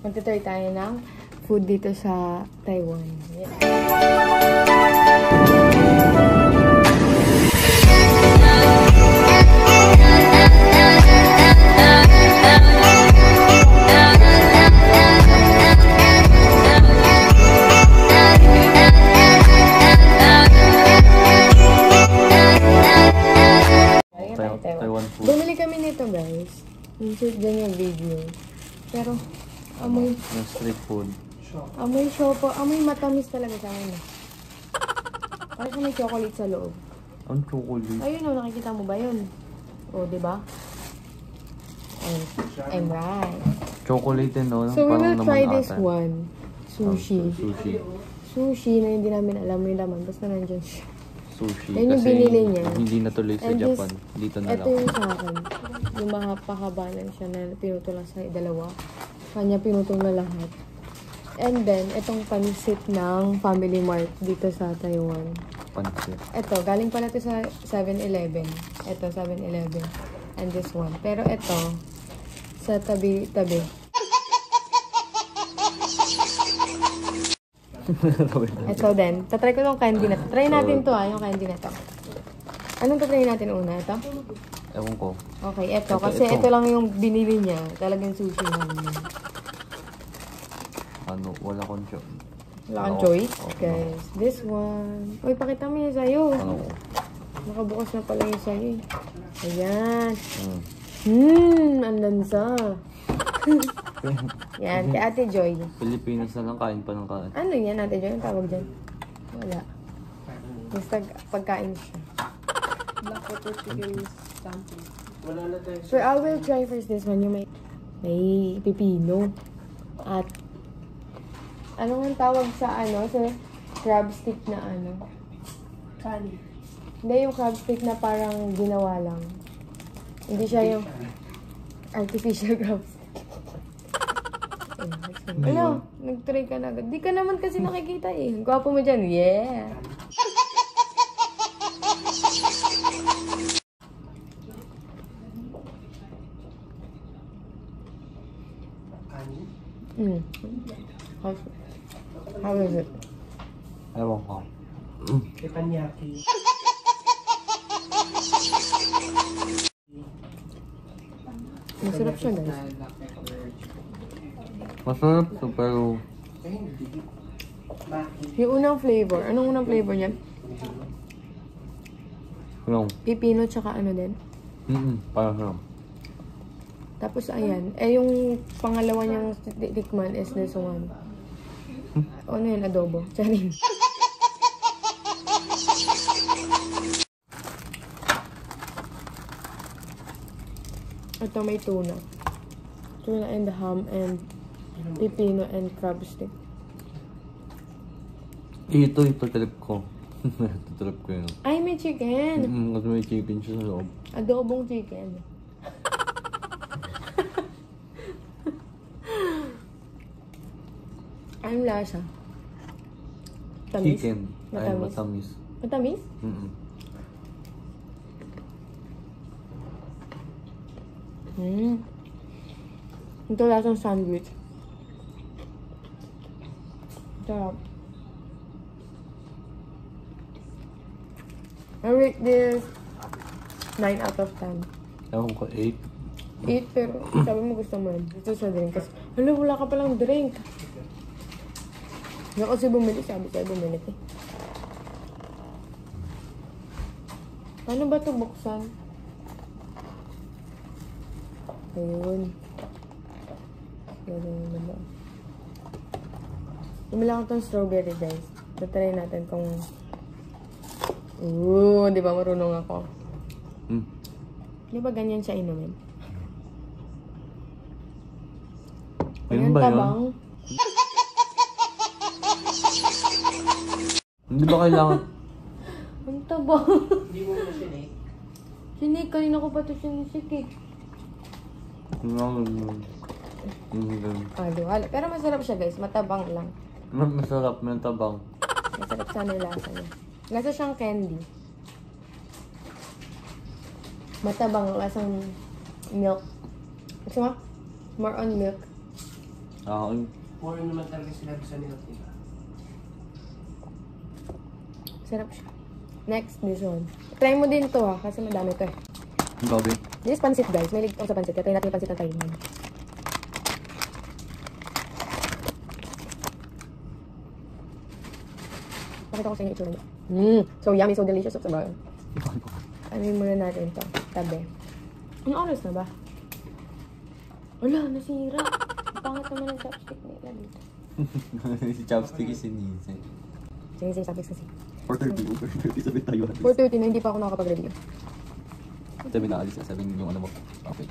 Magtitry tayo ng food dito sa Taiwan. Yeah. Taiwan food. Bumili kami nito guys. Insert dyan yung video. Pero, amoy, Yung street food. amoy siopa, amoy matamis talaga sa akin. eh. Parang may chocolate sa loob. Ang chocolate. Ayun o, nakikita mo ba yun? O, di ba? Ay, I'm right. Chocolate din, no? So, we will try this ata. one. Oh, Sushi. sushi. Sushi na hindi namin alam yung laman. Basta nandyan siya. Sushi. Yan yung binili niya. Hindi natuloy sa And this- Japan. Dito na Ito lang. yung sa akin. Yung mahapahaba lang siya na pinutol lang sa dalawa. Kanya pinutol na lahat. And then, itong pansit ng Family Mart dito sa Taiwan. Pansit. Ito, galing pala ito sa 7-Eleven. Ito, 7-Eleven. And this one. Pero ito, sa tabi-tabi. Ito din. Tatry ko tong candy na to. Try natin to ah, yung candy na to. Anong tatry natin una? Ito? Ewan ko. Okay, ito. Ito, Kasi ito. ito. lang yung binili niya. Talagang sushi namin. Ano, wala kong cho. Wala kang choice? Guys, this one. Uy, pakita mo yun sa'yo. Ano? Nakabukas na pala yung sa'yo eh. Ayan. Hmm. Hmm, ang lansa. Yan, kay Ate Joy. Pilipinas na lang kain pa ng kain. Ano yan, Ate Joy? Ang tawag dyan? Wala. Basta pagkain siya. Black pepper chicken something. So, I will try first this one. Yung may, may pipino. At, ano ang tawag sa ano? Sa crab stick na ano? Kani. Hindi yung crab stick na parang ginawa lang. Hindi siya yung artificial crab stick. Eh, Ano? Nag-try ka na agad. Di ka naman kasi nakikita eh. Gwapo mo dyan. Yeah! Mm. How, how is it? Ewan ko. Teppanyaki. Masarap siya guys. Masarap to pero. Yung unang flavor. Anong unang flavor niya? yung Pipino tsaka ano din. mm parang sarap. Tapos ayan. Eh yung pangalawa niyang ti- tikman is this one. Ano yun? Adobo. Charing. Ito may tuna. Tuna and ham and pipino and crab stick. Ito, ito trip ko. ito trip ko yun. Ay, may chicken! Mm, kasi may chicken siya sa loob. Adobong chicken. Anong lasa? Tamis? Chicken. Ay, Matamis? matamis. Matamis? Mm Hmm. Ito lasang sandwich. Sarap. I rate this 9 out of 10. Ewan ko, 8. 8 pero sabi mo gusto mo yun. Dito sa drink. Kasi, hala, wala ka palang drink. Hindi kasi bumili. Sabi sa'yo bumili eh. Paano ba ito buksan? Ayun. Ganun naman ba? Bumili ako itong strawberry guys. Tatry natin kung... Ooh, di ba marunong ako? Mm. Di ba ganyan siya inumin? Ayun ba yun? tabang. Hindi ba kailangan? Ang tabang. Hindi mo na sinake. Sinik, kanina ko pa ito sinisik eh. Kailangan yun. Mm, Halo, halo. Pero masarap siya guys, matabang lang. Mas masarap ng tabang. Masarap sana yung lasa niya. Lasa siyang candy. Matabang, lasang milk. Gusto mo? More on milk. Ah, ay. More naman talaga sinabi sa nila, diba? Sarap siya. Next, this one. Try mo din to ha, kasi madami to eh. Gabi. This is pansit guys. May lig ako sa pansit. Kaya try natin yung pansit ng Taiwan. Pakita ko sa inyo itsura niya. Mm, so yummy, so delicious. So, sabaw. Ano muna natin to? Tabi. Ang oras na ba? Wala, nasira. Ang Pangat naman ang chopstick nila dito. si Chopstick is sinisi. Sige, sige, chopsticks kasi. 4.30, over 30 sabi tayo. 4.30 na hindi pa ako nakakapag-review. Sabi na alis na, sabi yung ano mo. Okay.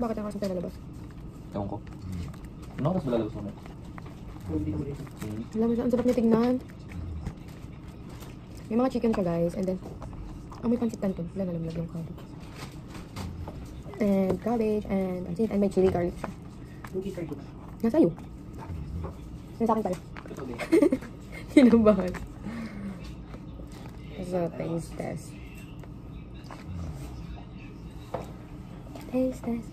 Bakit ang oras na tayo lalabas? Ewan ko. Ano oras ba lalabas mo na? Hmm. Alam mo siya, ang sarap niya tignan. May mga chicken ka guys, and then, oh, may pancit canton. Wala na lamlag yung cabbage. And cabbage, and pancit, and may chili garlic siya. Hindi kayo. Nasa iyo. Nasa akin pala. Ito din. Kinabahan. So, taste test. Taste test.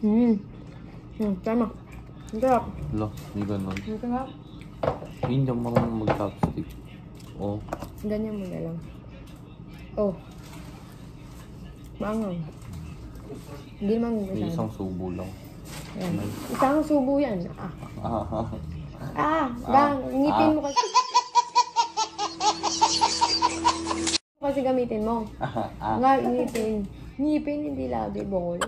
Hmm. Hmm, tama. Ang sarap. Lo, hindi ganun. Ang sarap. Hindi ako marunong mag-chopstick. Oh, Ganyan mo na lang. Oh. Bangang. Hindi naman masyado. isang subo lang. Ayan. Isang subo yan. Ah. Ah, Ah, gang. Ngipin mo kasi. kasi gamitin mo. ah, ah. Nga, ngipin. Ngipin, hindi labi, bongol.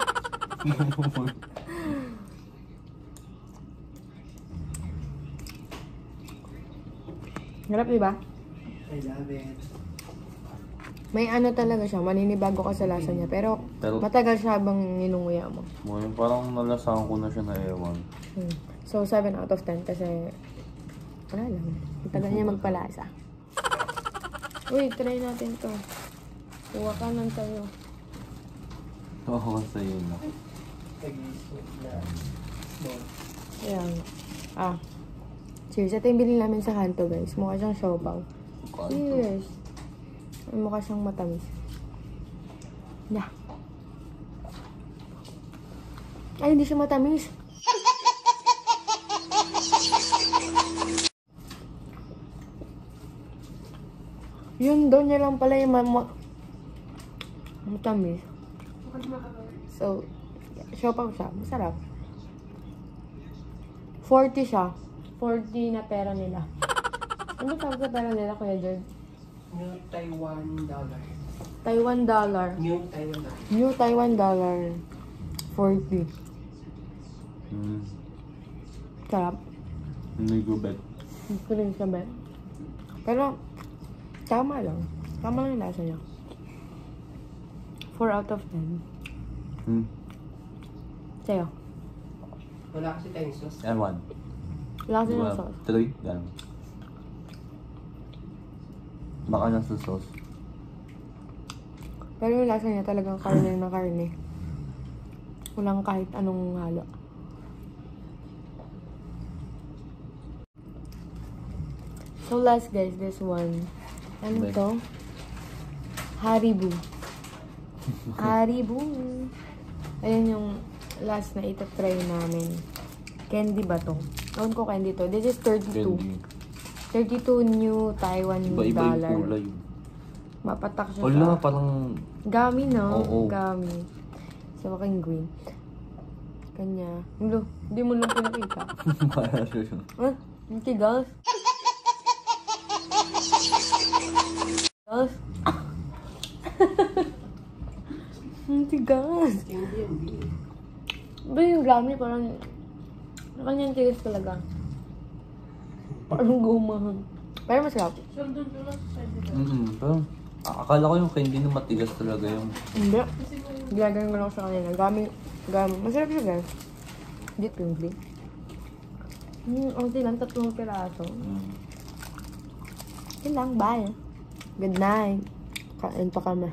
Harap, di ba? I love it. May ano talaga siya, maninibago ka sa lasa niya. Pero, Pero- matagal siya habang ninunguya mo. Mo, yung parang nalasahan ko na siya na ewan. Hmm. So, 7 out of 10 kasi, wala lang. Ang tagal niya magpalasa. Uy, try natin to. Kuha ka ng tayo. Oo, na. Nag-iisip na. Ayan. Ah. Cheers. Ito yung binili namin sa kanto, guys. Mukha siyang siopaw. Cheers. Ay, mukha siyang matamis. Yeah. Ay, hindi siya matamis. Yun doon niya lang pala yung ma- ma- matamis. So, siopaw siya. Masarap. 40 siya. 40 na pera nila. Ano tawag sa pera nila, Kuya George? New Taiwan dollar. Taiwan dollar. New Taiwan dollar. New Taiwan dollar. 40. Hmm. Sarap. Hindi ko bet. Gusto rin siya, Ben. Pero, tama lang. Tama lang yung lasa niya. 4 out of 10. Hmm. Sa'yo. Wala kasi tayong sauce. Ewan. Wala kasi ng Diba? sauce. Tuloy? Ganun. Baka nasa sauce. Pero yung lasa niya talagang karne na karne. Walang kahit anong halo. So last guys, this one. Ano Bye. to? Haribo. Haribo. Ayan yung last na ito-try namin. Candy ba to? Ewan ko candy to. This is 32. Candy. 32 new Taiwan Iba-iba yung dollar. kulay. Mapatak siya Wala, sa- parang... Gami, no? Oo. Gami. Sa aking green. Kanya. Lo, hindi mo lang pinakita. Para siya siya. ah, yung tigas. Tigas. Ang tigas. Hindi yan, hindi. Ba yung gami parang... Kanyang tigas talaga. Parang gumahang. Pero masarap. Mm-mm. Parang... Akala ko yung candy na matigas talaga yung... Hindi. Ginagaling ko lang sa kanila. Gami. Gami. Masarap siya, guys. Hindi pimply. Hmm, okay lang. Tatlong piraso. Mm. Yun lang. Bye. Good night. Kain pa kami.